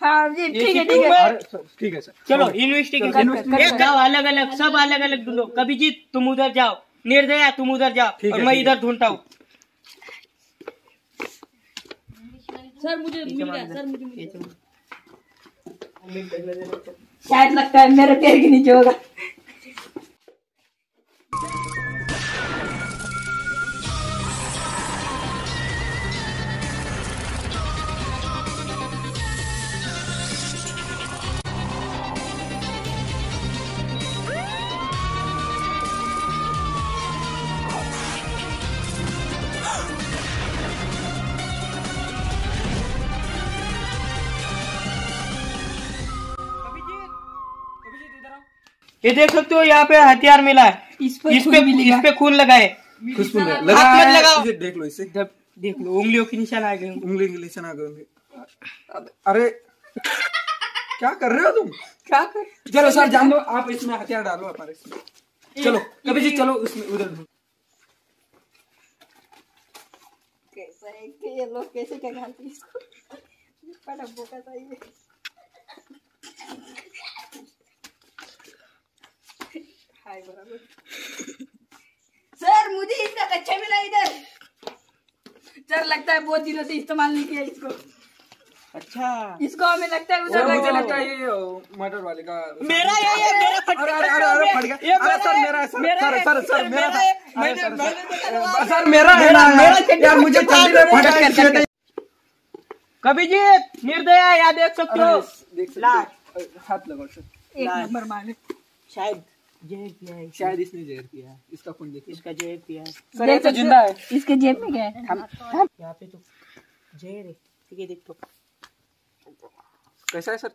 हाँ जी ठीक है ठीक है। ठीक है सर। चलो। इन्वेस्टिगेशन जाओ अलग अलग सब अलग अलग ढूंढो। कभी जी तुम उधर जाओ। निर्दया तुम उधर जाओ। और मैं इधर ढूंढता हूँ। सर मुझे मिल गया सर मुझे मिल गया। गया शायद लगता है मेरे पैर के नीचे होगा। ये देख सकते हो यहाँ पे हथियार मिला है। इस पे इस पे खून लगा है। खुशबू लगा लगाओ। देख लो इसे। देख लो उंगलियों के निशान आ गए उंगली के निशान आ गए अरे क्या कर रहे हो तुम? क्या कर? चलो सर जान दो आप इसमें हथियार डालो हमारे इसमें। चलो कभी जी चलो उसमें उधर। कैसा है कि ये लोग कैसे क्या इसको? ये बराबर सर मुझे इसका कच्चा मिला इधर. सर लगता है बहुत दिनों से इस्तेमाल नहीं किया इसको. अच्छा। इसको हमें लगता है उधर लगता है. ये मटर वाले का मेरा ये ये मेरा फट अरे अरे अरे अरे फट गया। ये अरे सर मेरा सर मेरा सर सर सर मेरा मैंने- सर, मैंने तो सर मेरा है ना मेरा यार यार मुझे चड्डी में फटक कर था। कभी जी निर्दया यहाँ देख सकते हो। देख सकते हो। हाथ लगाओ सर। एक नंबर मारे शायद। जहर किया है शायद इसने। जेब किया है। इसका खून देखिए। इसका जेब किया है। सर ये तो ज़िंदा है। इसके जेब में क्या है? यहाँ पे तो जहर है। ठीक है देख। तो कैसा है सर?